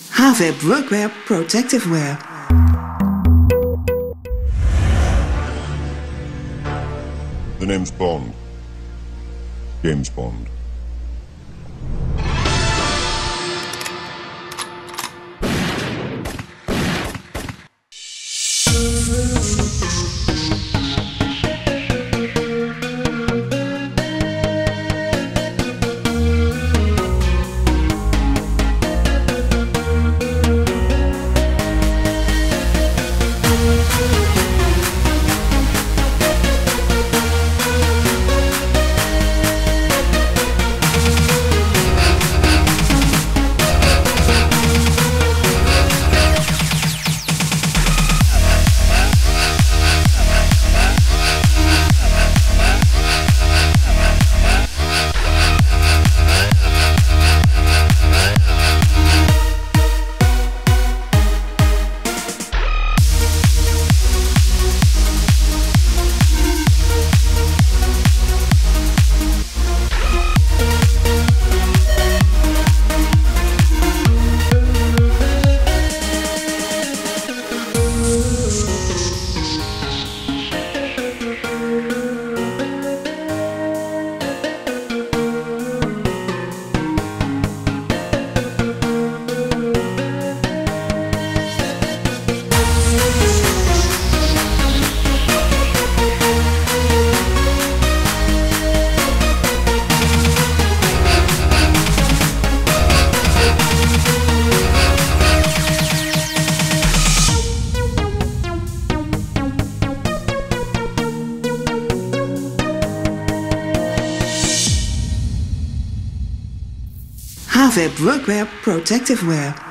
HVIP Workwear Protective Wear. The name's Bond. James Bond. HVIP Workwear Protective Wear.